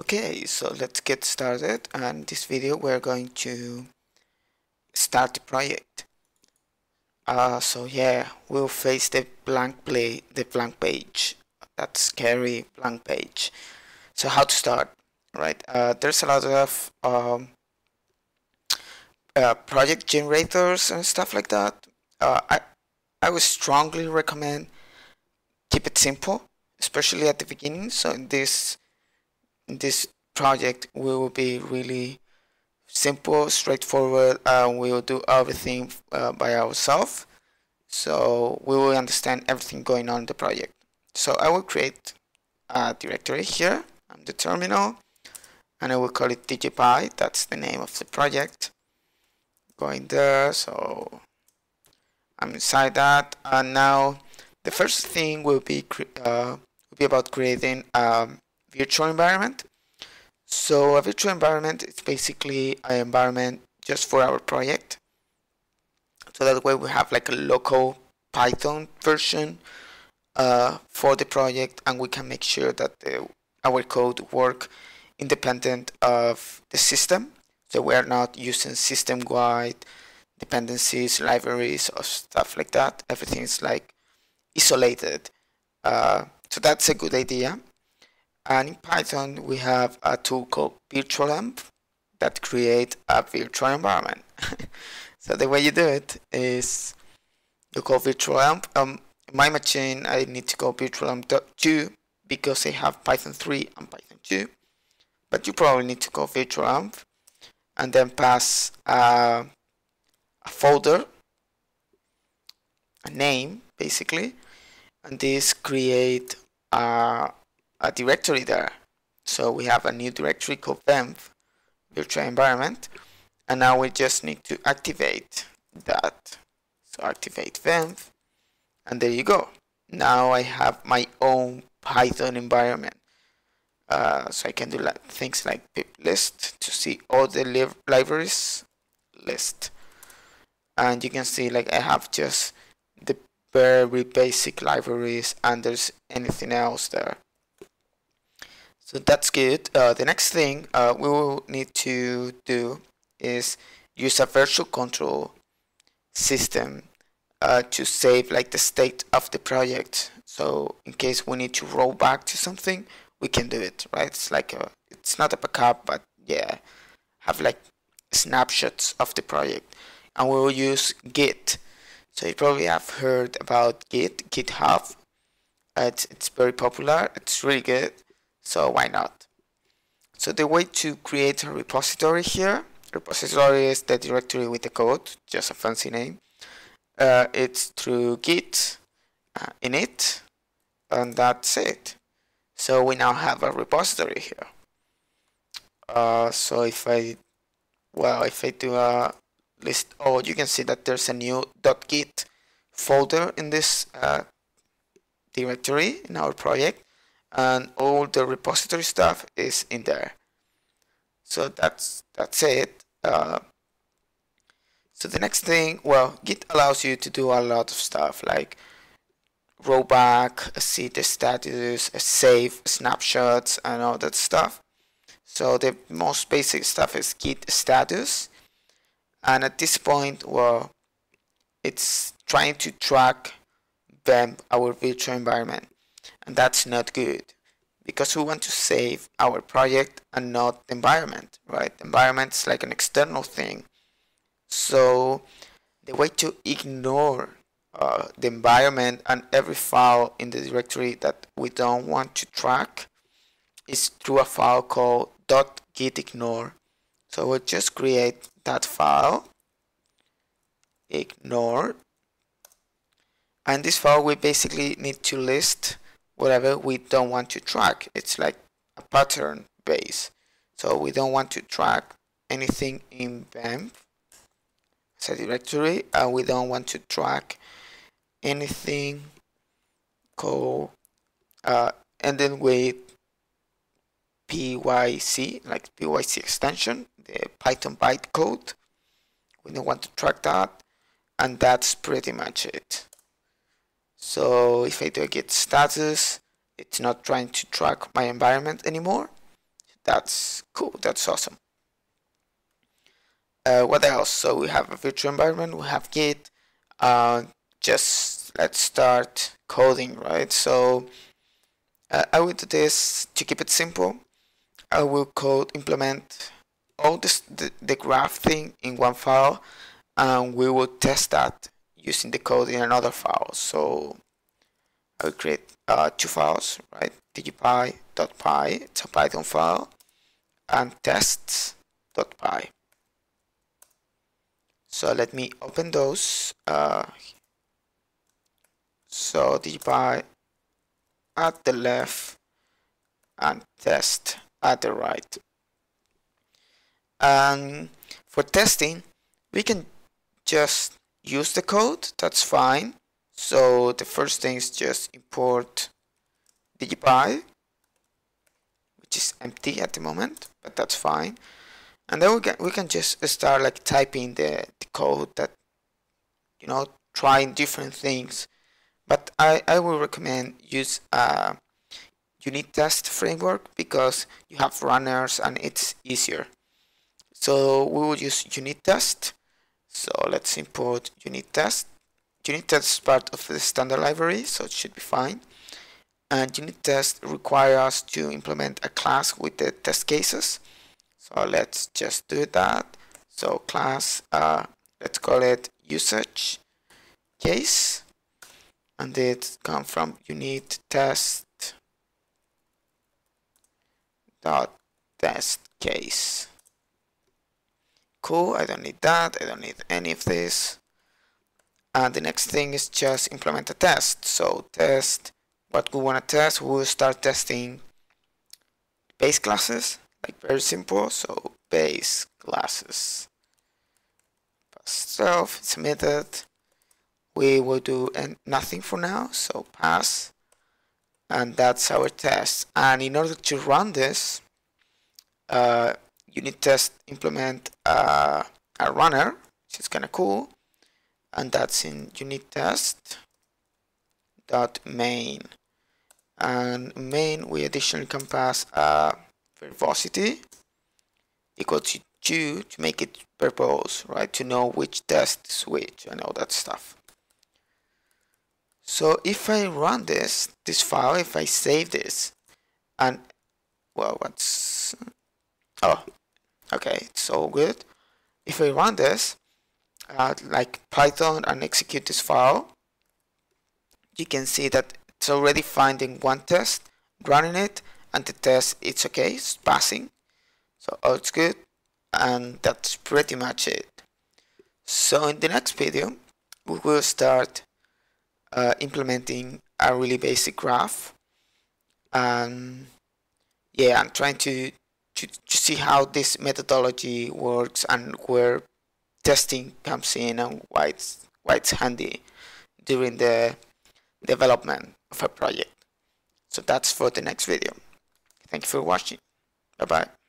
Okay, so let's get started and this video we're going to start the project. Uh, so yeah, we'll face the blank play, the blank page, that scary blank page. So how to start, right? Uh, there's a lot of um, uh, project generators and stuff like that. Uh, I I would strongly recommend keep it simple, especially at the beginning. So in this this project, will be really simple, straightforward, and we will do everything uh, by ourselves. So we will understand everything going on in the project. So I will create a directory here on the terminal, and I will call it dgpy. That's the name of the project. Going there, so I'm inside that, and now the first thing will be uh, will be about creating a virtual environment. So a virtual environment is basically an environment just for our project. So that way we have like a local Python version uh, for the project, and we can make sure that the, our code work independent of the system. So we are not using system-wide dependencies, libraries, or stuff like that. Everything is like isolated. Uh, so that's a good idea. And in Python, we have a tool called virtualenv that create a virtual environment. so the way you do it is you call virtualenv. Um, my machine, I need to go virtualenv2 because I have Python 3 and Python 2. But you probably need to go virtualenv and then pass uh, a folder, a name basically, and this create a, a directory there. So we have a new directory called venv virtual environment, and now we just need to activate that. So activate venv, and there you go. Now I have my own Python environment. Uh, so I can do like things like pip list to see all the li libraries list and you can see like I have just the very basic libraries and there's anything else there so that's good. Uh, the next thing uh, we will need to do is use a virtual control system uh, to save like the state of the project. So in case we need to roll back to something we can do it right? It's like a it's not a backup but yeah have like snapshots of the project. And we will use git. So you probably have heard about git github. It's, it's very popular. It's really good so why not? So the way to create a repository here repository is the directory with the code just a fancy name. Uh, it's through git uh, init and that's it. So we now have a repository here. Uh, so if I well if I do a list oh you can see that there's a new .git folder in this uh, directory in our project and all the repository stuff is in there. So that's that's it. Uh, so the next thing well git allows you to do a lot of stuff like rollback see the status save snapshots and all that stuff. So the most basic stuff is git status. And at this point well it's trying to track them our virtual environment and that's not good because we want to save our project and not the environment right? The environment is like an external thing. So the way to ignore uh, the environment and every file in the directory that we don't want to track is through a file called .gitignore so we'll just create that file ignore. And this file we basically need to list whatever we don't want to track. It's like a pattern base. So we don't want to track anything in venv as a directory and we don't want to track anything called uh, ending with pyc like pyc extension the python bytecode. We don't want to track that and that's pretty much it so if I do a git status it's not trying to track my environment anymore. That's cool. That's awesome. Uh, what else? So we have a virtual environment. We have git. Uh, just let's start coding right? So uh, I will do this to keep it simple. I will code implement all this the, the graph thing in one file and we will test that using the code in another file. So I will create uh, two files right? dgpy.py it's a python file and tests.py so let me open those uh, so dgpy at the left and test at the right. And for testing we can just use the code that's fine. So the first thing is just import dgpy which is empty at the moment but that's fine. And then we can we can just start like typing the, the code that you know trying different things. But I, I will recommend use a unit test framework because you have runners and it's easier. So we will use unit test so let's import unit test. Unit test is part of the standard library so it should be fine. And unit test requires us to implement a class with the test cases. So let's just do that. So class uh, let's call it usage case. And it comes from unit test dot test case cool I don't need that I don't need any of this. And the next thing is just implement a test. So test what we want to test we'll start testing base classes like very simple. So base classes. Self it's method we will do nothing for now so pass. And that's our test. And in order to run this uh, unit test implement uh, a runner which is kind of cool. And that's in unit test dot main. And main we additionally can pass a verbosity equal to 2 to make it verbose right? To know which test is which and all that stuff. So if I run this this file if I save this and well what's oh all good if we run this uh, like Python and execute this file, you can see that it's already finding one test, running it, and the test it's okay, it's passing. So all it's good, and that's pretty much it. So in the next video, we will start uh, implementing a really basic graph. And yeah, I'm trying to, to, to see how this methodology works and where testing comes in and why it's, why it's handy during the development of a project. So that's for the next video. Thank you for watching. Bye bye.